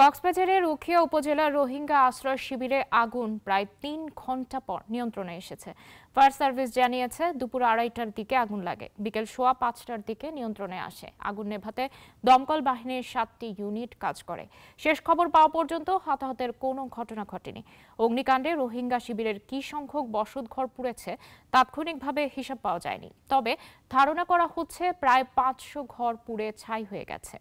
কক্সবাজারের উখিয়া উপজেলার রোহিঙ্গা আশ্রয় শিবিরে আগুন প্রায় তিন ঘণ্টা পর নিয়ন্ত্রণে এসেছে। ফায়ার সার্ভিস জানিয়েছে, দুপুর আড়াইটার দিকে আগুন লাগে। বিকেল সোয়া পাঁচটার দিকে নিয়ন্ত্রণে আসে। আগুন নেভাতে দমকল বাহিনীর সাতটি ইউনিট কাজ করে। শেষ খবর পাওয়া পর্যন্ত হতাহতের কোনো ঘটনা ঘটেনি। অগ্নিকাণ্ডে রোহিঙ্গা শিবিরের কি সংখ্যক বসত ঘর পুড়েছে, তাৎক্ষণিকভাবে হিসাব পাওয়া যায়নি। তবে ধারণা করা হচ্ছে, প্রায় পাঁচশো ঘর পুড়ে ছাই হয়ে গেছে।